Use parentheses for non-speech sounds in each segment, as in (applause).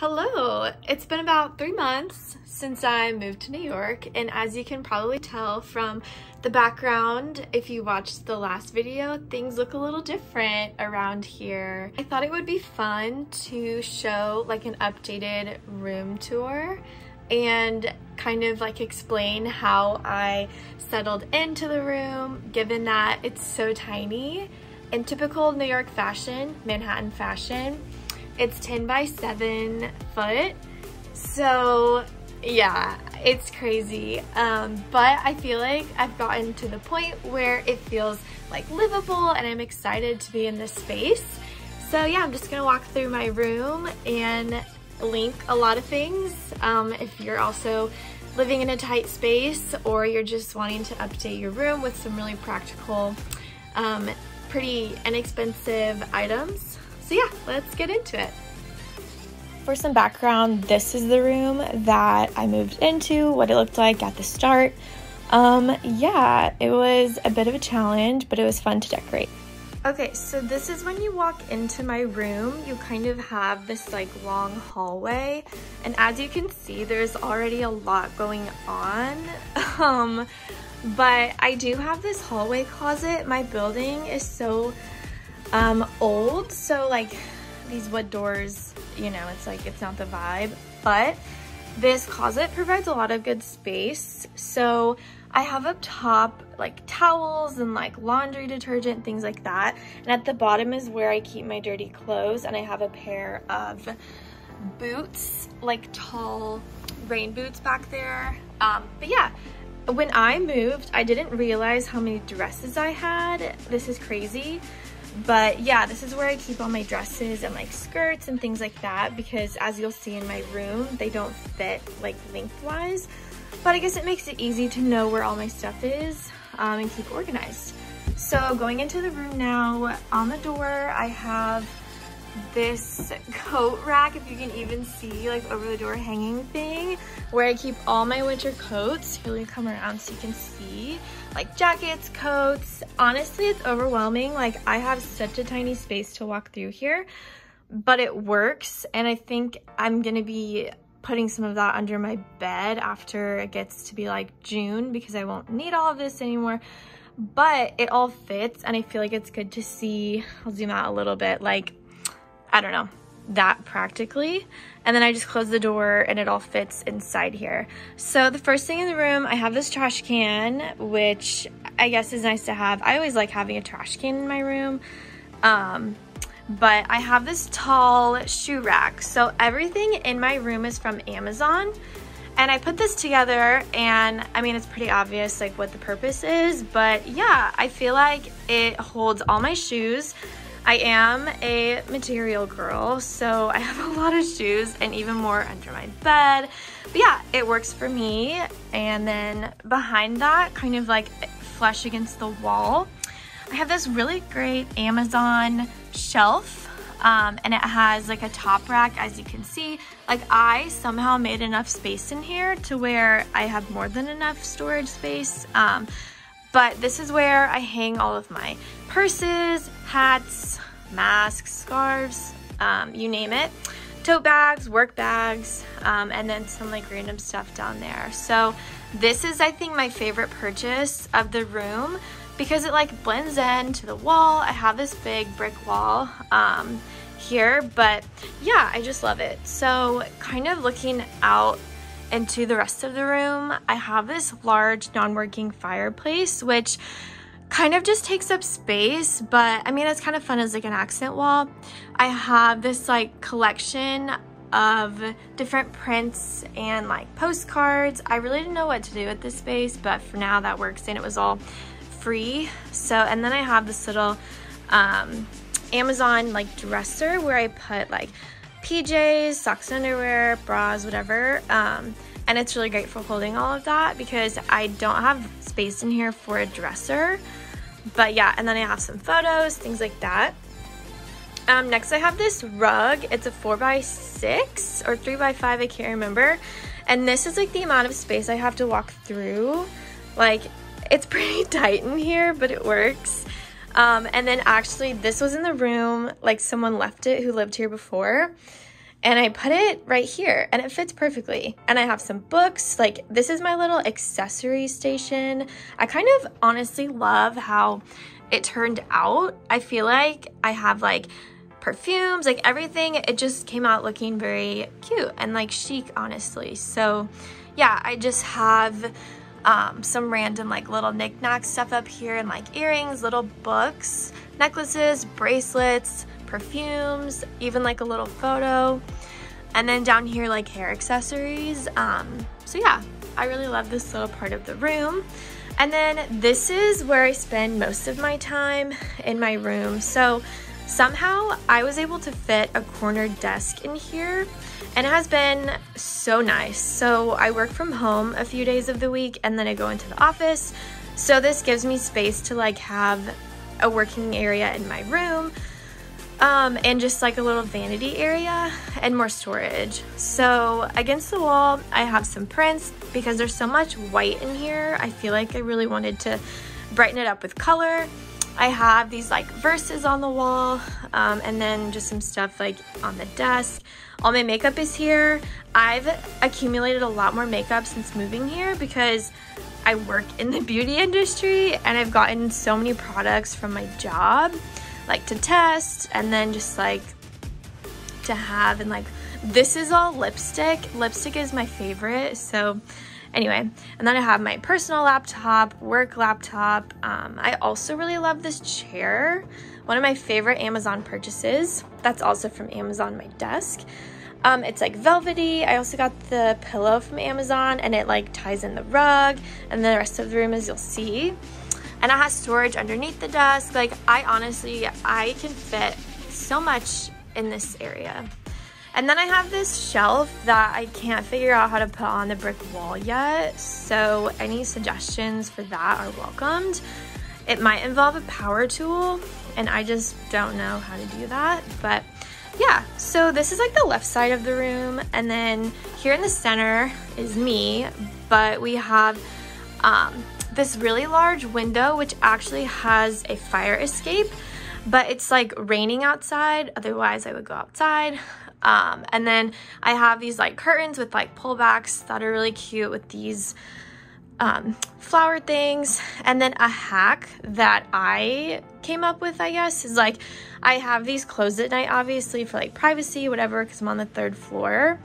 Hello! It's been about three months since I moved to New York and as you can probably tell from the background, if you watched the last video, things look a little different around here. I thought it would be fun to show like an updated room tour and kind of like explain how I settled into the room given that it's so tiny. In typical New York fashion, Manhattan fashion, it's 10 by 7 foot. So yeah, it's crazy. Um, but I feel like I've gotten to the point where it feels like livable and I'm excited to be in this space. So yeah, I'm just gonna walk through my room and link a lot of things. Um, if you're also living in a tight space or you're just wanting to update your room with some really practical, um, pretty inexpensive items. So yeah, let's get into it. For some background, this is the room that I moved into, what it looked like at the start. Um, yeah, it was a bit of a challenge, but it was fun to decorate. Okay, so this is when you walk into my room, you kind of have this like long hallway. And as you can see, there's already a lot going on. (laughs) Um, but I do have this hallway closet. My building is so um, old, so like these wood doors, you know, it's like, it's not the vibe, but this closet provides a lot of good space. So I have up top like towels and like laundry detergent, things like that. And at the bottom is where I keep my dirty clothes and I have a pair of boots, like tall rain boots back there. Um, but yeah, when I moved, I didn't realize how many dresses I had. This is crazy. But yeah, this is where I keep all my dresses and like skirts and things like that because as you'll see in my room, they don't fit like lengthwise. But I guess it makes it easy to know where all my stuff is um, and keep organized. So going into the room now, on the door I have this coat rack, if you can even see like over the door hanging thing, where I keep all my winter coats. Here, let me come around so you can see. Like jackets, coats. Honestly, it's overwhelming. Like I have such a tiny space to walk through here, but it works. And I think I'm gonna be putting some of that under my bed after it gets to be like June because I won't need all of this anymore but it all fits and I feel like it's good to see, I'll zoom out a little bit, like I don't know, that practically. And then I just close the door and it all fits inside here. So the first thing in the room, I have this trash can, which I guess is nice to have. I always like having a trash can in my room. Um, but I have this tall shoe rack. So everything in my room is from Amazon. And I put this together and I mean, it's pretty obvious like what the purpose is, but yeah, I feel like it holds all my shoes. I am a material girl, so I have a lot of shoes and even more under my bed. But yeah, it works for me. And then behind that, kind of like flush against the wall, I have this really great Amazon shelf um, and it has like a top rack as you can see like I somehow made enough space in here to where I have more than enough storage space um, but this is where I hang all of my purses, hats, masks, scarves, um, you name it. Tote bags, work bags, um, and then some like random stuff down there. So this is, I think, my favorite purchase of the room because it like blends in to the wall. I have this big brick wall um, here, but yeah, I just love it. So kind of looking out into the rest of the room, I have this large non-working fireplace, which kind of just takes up space, but I mean, it's kind of fun as like an accent wall. I have this like collection of different prints and like postcards. I really didn't know what to do with this space, but for now that works and it was all free. So, and then I have this little um, Amazon like dresser where I put like PJs, socks, underwear, bras, whatever. Um, and it's really great for holding all of that because I don't have space in here for a dresser. But yeah, and then I have some photos, things like that. Um, next I have this rug. It's a 4x6 or 3x5, I can't remember. And this is like the amount of space I have to walk through. Like, it's (laughs) pretty tight in here, but it works. Um, and then actually, this was in the room, like someone left it who lived here before and I put it right here and it fits perfectly. And I have some books, like this is my little accessory station. I kind of honestly love how it turned out. I feel like I have like perfumes, like everything, it just came out looking very cute and like chic, honestly. So yeah, I just have um, some random like little knickknack stuff up here and like earrings, little books, necklaces, bracelets, perfumes, even like a little photo. And then down here, like hair accessories. Um, so yeah, I really love this little part of the room. And then this is where I spend most of my time in my room. So somehow I was able to fit a corner desk in here and it has been so nice. So I work from home a few days of the week and then I go into the office. So this gives me space to like have a working area in my room um, and just like a little vanity area and more storage. So against the wall, I have some prints because there's so much white in here. I feel like I really wanted to brighten it up with color. I have these like verses on the wall um, and then just some stuff like on the desk. All my makeup is here. I've accumulated a lot more makeup since moving here because I work in the (laughs) beauty industry and I've gotten so many products from my job like to test and then just like to have and like this is all lipstick lipstick is my favorite so anyway and then i have my personal laptop work laptop. Um, i also really love this chair. One of my favorite amazon purchases. That's also from amazon my desk. Um, it's like velvety. I also got the pillow from amazon and it like ties in the rug and the rest of the room as you'll see. And it has storage underneath the desk. Like I honestly, I can fit so much in this area. And then I have this shelf that I can't figure out how to put on the brick wall yet. So any suggestions for that are welcomed. It might involve a power tool and I just don't know how to do that. But yeah, so this is like the left side of the room. And then here in the center is me, but we have um, this really large window which actually has a fire escape but it's like raining outside otherwise I would go outside um, and then I have these like curtains with like pullbacks that are really cute with these um, flower things. And then a hack that I came up with I guess is like I have these closed at night obviously for like privacy whatever because I'm on the third floor.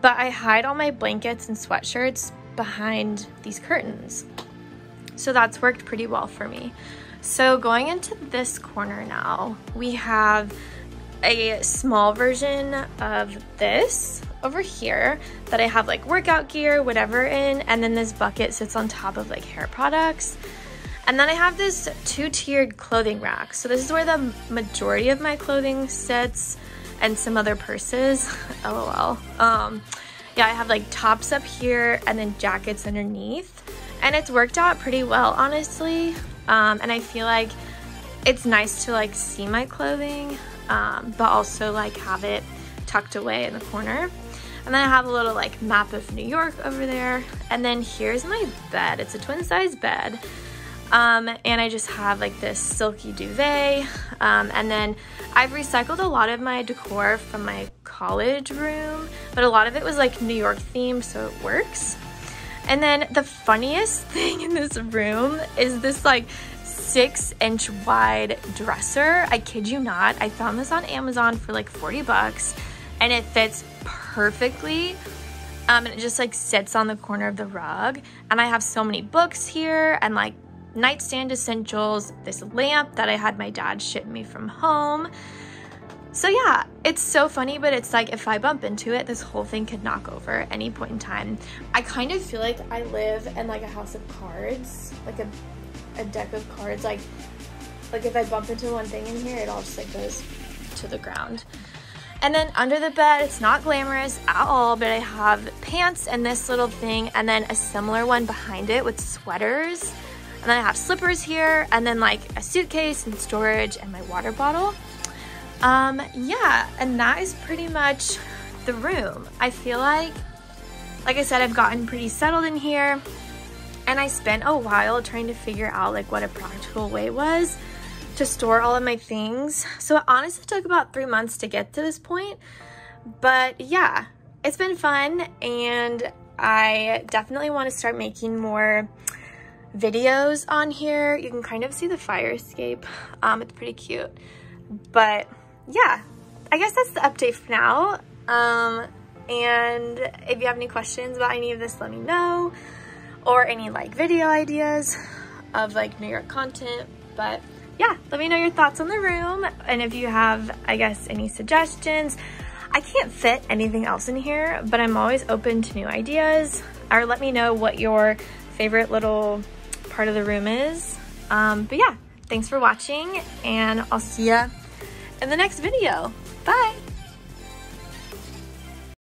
But I hide all my blankets and sweatshirts behind these curtains. So that's worked pretty well for me. So going into this corner now, we have a small version of this over here that I have like workout gear, whatever in, and then this bucket sits on top of like hair products. And then I have this two-tiered clothing rack. So this is where the majority of my clothing sits and some other purses, (laughs) lol. Um, yeah, I have like tops up here and then jackets underneath and it's worked out pretty well honestly um, and I feel like it's nice to like see my clothing um, but also like have it tucked away in the corner. And then I have a little like map of New York over there. And then here's my bed. It's a twin size bed. Um, and I just have like this silky duvet. Um, and then I've recycled a lot of my decor from my college room but a lot of it was like New York themed so it works. And then the funniest (laughs) thing in this room is this like six inch wide dresser. I kid you not. I found this on Amazon for like 40 bucks and it fits perfectly. Um, and it just like sits on the corner of the rug. And I have so many books here and like nightstand essentials, this lamp that I had my dad ship me from home. So yeah, it's so funny, but it's like if I bump into it, this whole thing could knock over at any point in time. I kind of feel like I live in like a house of cards, like a, a deck of cards. Like, like if I bump into one thing in here, it all just like goes to the ground. And then under the bed, it's not glamorous at all, but I have pants and this little thing, and then a similar one behind it with sweaters. And then I have slippers here, and then like a suitcase and storage and my water bottle. Um, yeah, and that is pretty much the room. I feel like, like I said, I've gotten pretty settled in here and I spent a while trying to figure out like what a practical way was to store all of my things. So it honestly took about three months to get to this point. but yeah, it's been fun and I definitely want to start making more videos on here. You can kind of see the fire escape. Um, it's pretty cute. But yeah, I guess that's the update for now. Um, and if you have any questions about any of this, let me know. Or any like video ideas of like New York content. But yeah, let me know your thoughts on the room. And if you have, I guess, any suggestions. I can't fit anything else in here, but I'm always open to new ideas. Or let me know what your favorite little part of the room is. Um, but yeah, thanks for watching and I'll see ya in the next video. Bye.